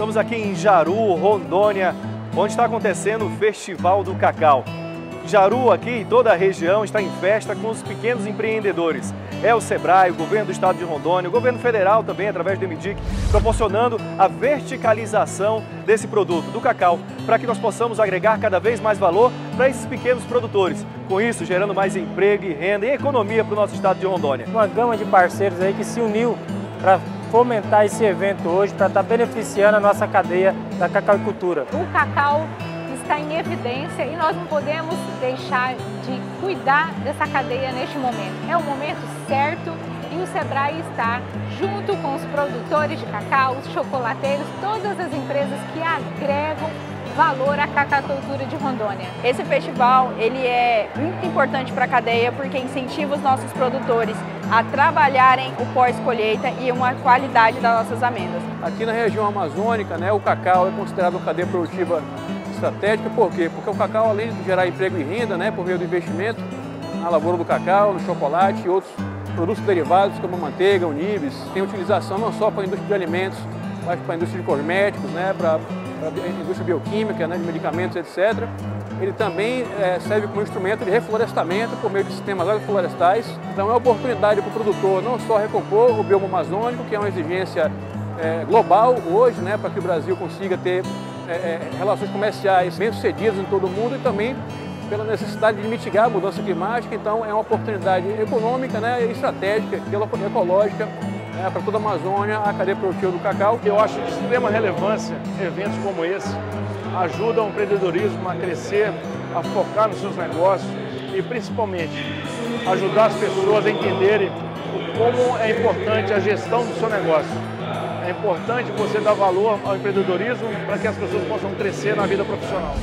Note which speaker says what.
Speaker 1: Estamos aqui em Jaru, Rondônia, onde está acontecendo o Festival do Cacau. Jaru aqui e toda a região está em festa com os pequenos empreendedores. É o Sebrae, o governo do estado de Rondônia, o governo federal também, através do MDIC, proporcionando a verticalização desse produto, do cacau, para que nós possamos agregar cada vez mais valor para esses pequenos produtores. Com isso, gerando mais emprego e renda e economia para o nosso estado de Rondônia.
Speaker 2: Uma gama de parceiros aí que se uniu para fomentar esse evento hoje, para estar beneficiando a nossa cadeia da cacauicultura.
Speaker 3: O cacau está em evidência e nós não podemos deixar de cuidar dessa cadeia neste momento. É o momento certo e o Sebrae está junto com os produtores de cacau, os chocolateiros, todas as empresas que agregam valor à cacaucultura de Rondônia.
Speaker 4: Esse festival ele é muito importante para a cadeia porque incentiva os nossos produtores a trabalharem o pós-colheita e uma qualidade das nossas amêndoas.
Speaker 5: Aqui na região amazônica, né, o cacau é considerado uma cadeia produtiva estratégica, por quê? Porque o cacau, além de gerar emprego e renda, né, por meio do investimento na lavoura do cacau, no chocolate e outros produtos derivados como a manteiga, o nibs, tem utilização não só para a indústria de alimentos, mas para a indústria de cosméticos, né, para indústria bioquímica, né, de medicamentos, etc. Ele também é, serve como instrumento de reflorestamento por meio de sistemas agroflorestais. Então é uma oportunidade para o produtor não só recompor o bioma amazônico, que é uma exigência é, global hoje, né, para que o Brasil consiga ter é, é, relações comerciais bem-sucedidas em todo o mundo e também pela necessidade de mitigar a mudança climática. Então, é uma oportunidade econômica né, estratégica, ecológica né, para toda a Amazônia, a cadeia produtiva do cacau.
Speaker 6: Eu acho de extrema relevância eventos como esse ajudam o empreendedorismo a crescer, a focar nos seus negócios e, principalmente, ajudar as pessoas a entenderem como é importante a gestão do seu negócio. É importante você dar valor ao empreendedorismo para que as pessoas possam crescer na vida profissional.